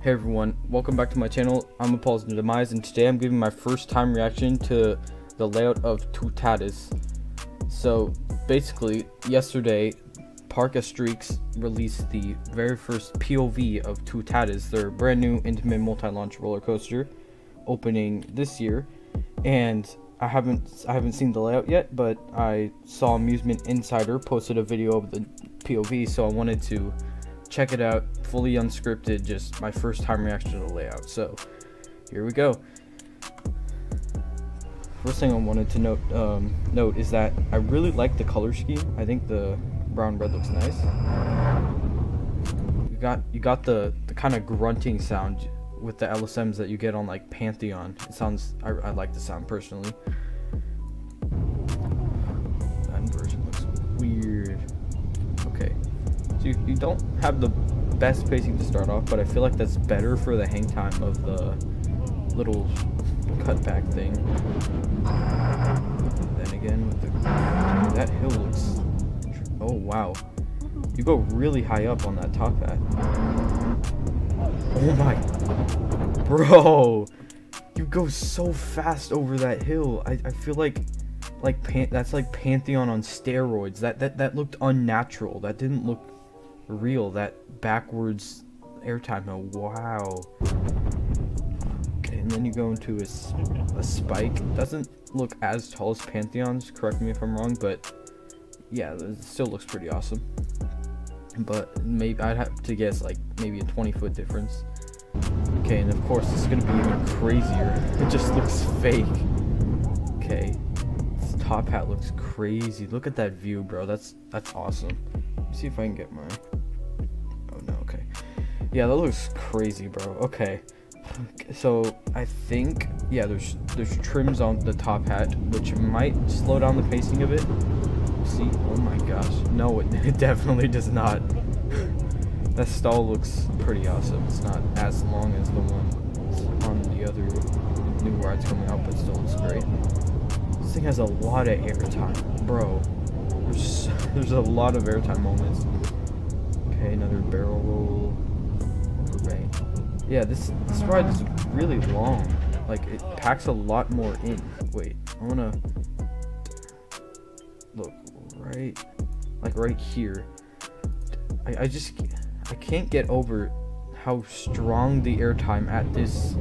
Hey everyone, welcome back to my channel. I'm Apollos Demise, and today I'm giving my first time reaction to the layout of Toutatis. So basically, yesterday, Parc Asterix released the very first POV of Toutatis, their brand new Intamin multi-launch roller coaster, opening this year. And I haven't I haven't seen the layout yet, but I saw Amusement Insider posted a video of the POV, so I wanted to check it out, fully unscripted, just my first time reaction to the layout. So here we go. First thing I wanted to note um, note is that I really like the color scheme. I think the brown red looks nice. You got you got the the kind of grunting sound with the LSMs that you get on like Pantheon. It sounds I, I like the sound personally. That inversion looks weird. So you, you don't have the best pacing to start off, but I feel like that's better for the hang time of the little cutback thing. Then again, with the that hill looks. Oh wow, you go really high up on that top hat. Oh my, bro, you go so fast over that hill. I, I feel like, like pan that's like Pantheon on steroids. That that that looked unnatural. That didn't look real. That backwards airtime. Oh wow. Okay, and then you go into a, a spike. Doesn't look as tall as Pantheon's. Correct me if I'm wrong, but yeah, it still looks pretty awesome but maybe I'd have to guess like maybe a 20 foot difference. Okay, and of course is gonna be even crazier. It just looks fake. Okay, this top hat looks crazy. Look at that view, bro. That's that's awesome. see if I can get my. Yeah, that looks crazy, bro. Okay. So I think yeah, there's there's trims on the top hat, which might slow down the pacing a bit see? Oh my gosh. No, it, it definitely does not. that stall looks pretty awesome. It's not as long as the one on the other new rides coming out, but still looks great. This thing has a lot of airtime. Bro, there's, there's a lot of airtime moments. Okay, another barrel roll. Yeah, this, this ride is really long. Like, it packs a lot more in. Wait, I wanna... Look, right, like right here. I, I just, I can't get over how strong the airtime at this,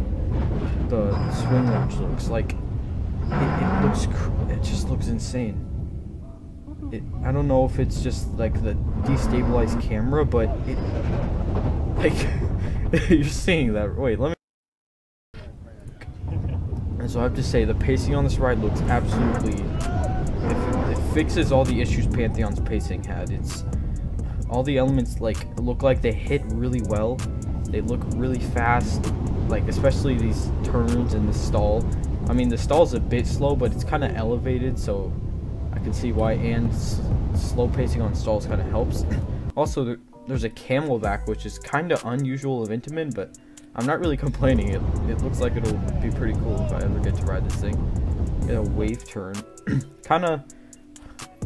the swing launch looks. Like, it, it looks, it just looks insane. It, I don't know if it's just like the destabilized camera, but it, like, you're seeing that. Wait, let me. And so I have to say, the pacing on this ride looks absolutely It fixes all the issues Pantheon's pacing had. It's all the elements like look like they hit really well. They look really fast, like especially these turns and the stall. I mean, the stall's a bit slow, but it's kind of elevated, so can see why. And slow pacing on stalls kind of helps. also, there, there's a camelback, which is kind of unusual of Intamin, but I'm not really complaining. It, it looks like it'll be pretty cool if I ever get to ride this thing. A wave turn. kind of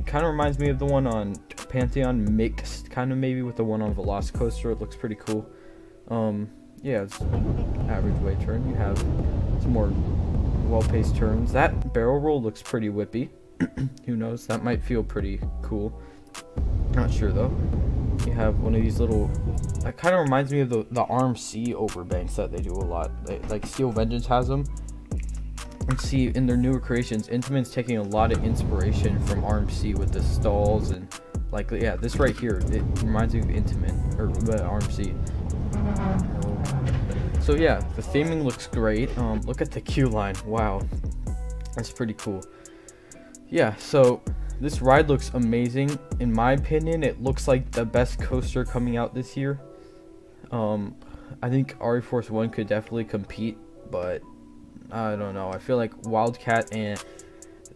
kind of reminds me of the one on Pantheon mixed kind of maybe with the one on Velocicoaster. It looks pretty cool. Um, yeah, it's average wave turn. You have some more well-paced turns. That barrel roll looks pretty whippy. Who knows? That might feel pretty cool. Not sure though. You have one of these little. That kind of reminds me of the the RMC overbanks that they do a lot. They, like Steel Vengeance has them and see in their newer creations, Intamin's taking a lot of inspiration from RMC with the stalls and like yeah, this right here, it reminds me of Intamin or uh, RMC. So yeah, the theming looks great. Um, look at the queue line. Wow, that's pretty cool. Yeah, so this ride looks amazing. In my opinion, it looks like the best coaster coming out this year. Um, I think ArieForce One could definitely compete, but I don't know. I feel like Wildcat and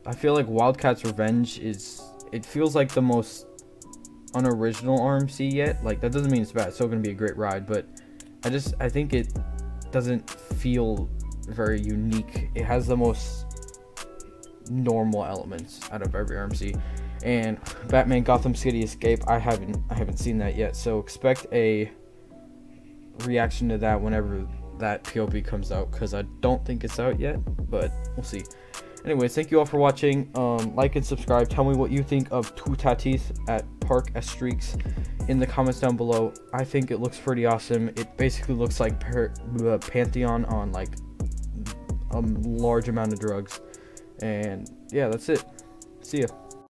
I feel like Wildcat's Revenge is it feels like the most unoriginal RMC yet. Like that doesn't mean it's bad. It's still gonna be a great ride, but I just I think it doesn't feel very unique. It has the most normal elements out of every RMC. And Batman Gotham City Escape, I haven't I haven't seen that yet. So expect a reaction to that whenever that POV comes out because I don't think it's out yet, but we'll see. Anyways, thank you all for watching. Um, like and subscribe. Tell me what you think of Toutatis at Parc Asterix in the comments down below. I think it looks pretty awesome. It basically looks like per- uh, Pantheon on like a large amount of drugs. And yeah, that's it. See ya.